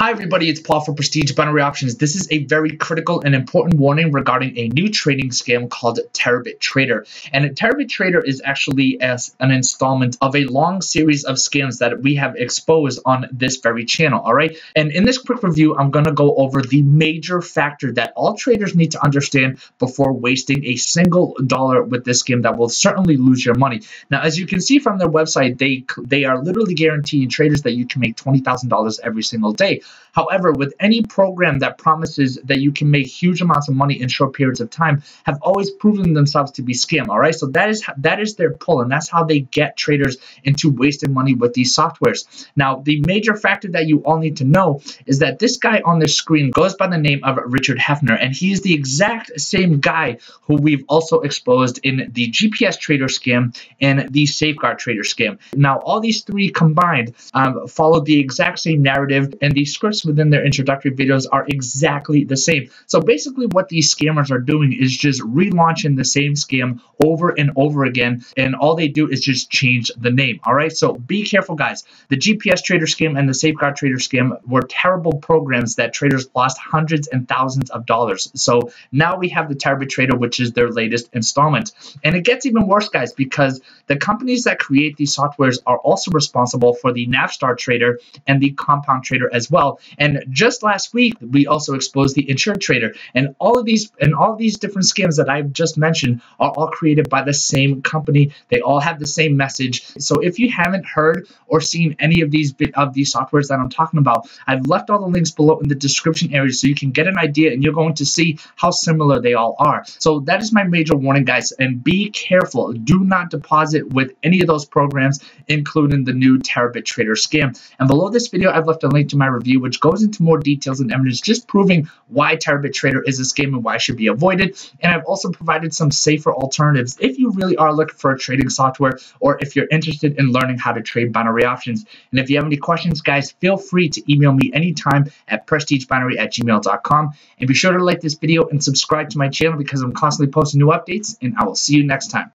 Hi everybody, it's Paul for Prestige Binary Options. This is a very critical and important warning regarding a new trading scam called Terabit Trader. And Terabit Trader is actually as an installment of a long series of scams that we have exposed on this very channel, all right? And in this quick review, I'm going to go over the major factor that all traders need to understand before wasting a single dollar with this scam that will certainly lose your money. Now, as you can see from their website, they they are literally guaranteeing traders that you can make $20,000 every single day. However, with any program that promises that you can make huge amounts of money in short periods of time, have always proven themselves to be scam. All right, so that is that is their pull, and that's how they get traders into wasting money with these softwares. Now, the major factor that you all need to know is that this guy on the screen goes by the name of Richard Heiffner, and he is the exact same guy who we've also exposed in the GPS trader scam and the safeguard trader scam. Now, all these three combined um, follow the exact same narrative and the within their introductory videos are exactly the same. So basically what these scammers are doing is just relaunching the same scam over and over again. And all they do is just change the name. All right. So be careful, guys. The GPS trader scam and the safeguard trader scam were terrible programs that traders lost hundreds and thousands of dollars. So now we have the Terabit Trader, which is their latest installment. And it gets even worse, guys, because the companies that create these softwares are also responsible for the Navstar Trader and the Compound Trader as well. And just last week, we also exposed the Insured Trader. And all of these and all of these different scams that I've just mentioned are all created by the same company. They all have the same message. So if you haven't heard or seen any of these bit of these softwares that I'm talking about, I've left all the links below in the description area so you can get an idea and you're going to see how similar they all are. So that is my major warning, guys. And be careful. Do not deposit with any of those programs, including the new Terabit Trader scam. And below this video, I've left a link to my review, which goes into more details and evidence, just proving why Terabit Trader is a scam and why it should be avoided. And I've also provided some safer alternatives if you really are looking for a trading software or if you're interested in learning how to trade binary options. And if you have any questions, guys, feel free to email me anytime at prestigebinary at gmail.com. And be sure to like this video and subscribe to my channel because I'm constantly posting new updates, and I will see you next time.